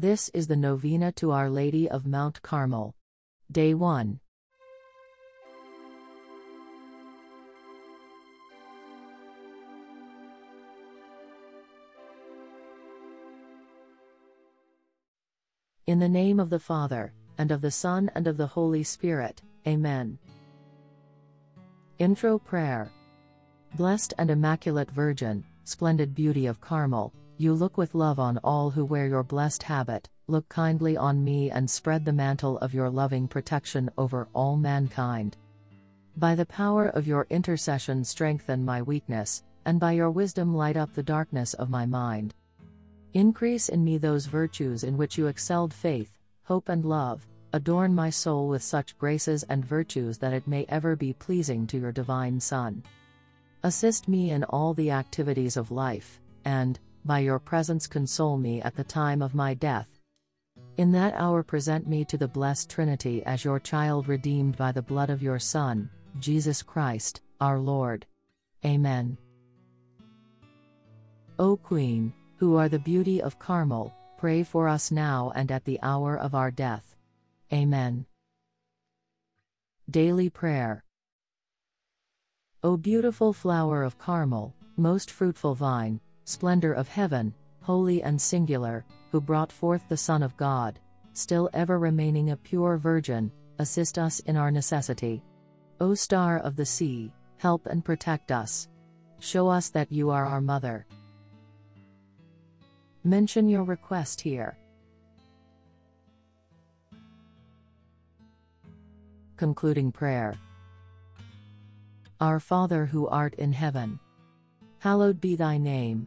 This is the novena to Our Lady of Mount Carmel. Day 1. In the name of the Father, and of the Son, and of the Holy Spirit, Amen. Intro Prayer Blessed and Immaculate Virgin, splendid beauty of Carmel, you look with love on all who wear your blessed habit, look kindly on me and spread the mantle of your loving protection over all mankind. By the power of your intercession, strengthen my weakness, and by your wisdom, light up the darkness of my mind. Increase in me those virtues in which you excelled faith, hope, and love. Adorn my soul with such graces and virtues that it may ever be pleasing to your divine Son. Assist me in all the activities of life, and, by your presence, console me at the time of my death. In that hour, present me to the blessed Trinity as your child redeemed by the blood of your Son, Jesus Christ, our Lord. Amen. O Queen, who are the beauty of Carmel, pray for us now and at the hour of our death. Amen. Daily Prayer O beautiful flower of Carmel, most fruitful vine, splendor of heaven, holy and singular, who brought forth the Son of God, still ever remaining a pure virgin, assist us in our necessity. O star of the sea, help and protect us. Show us that you are our mother. Mention your request here. Concluding Prayer Our Father who art in heaven, hallowed be thy name.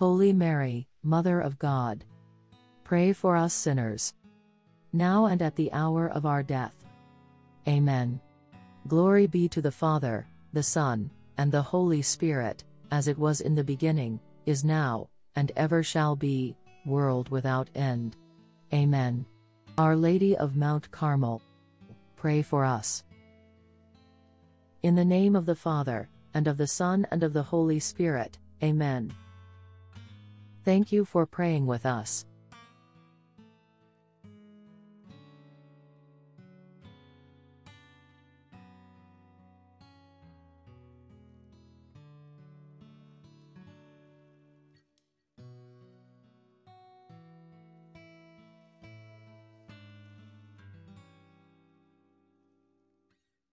Holy Mary, Mother of God. Pray for us sinners. Now and at the hour of our death. Amen. Glory be to the Father, the Son, and the Holy Spirit, as it was in the beginning, is now, and ever shall be, world without end. Amen. Our Lady of Mount Carmel, pray for us. In the name of the Father, and of the Son, and of the Holy Spirit, Amen. Thank you for praying with us.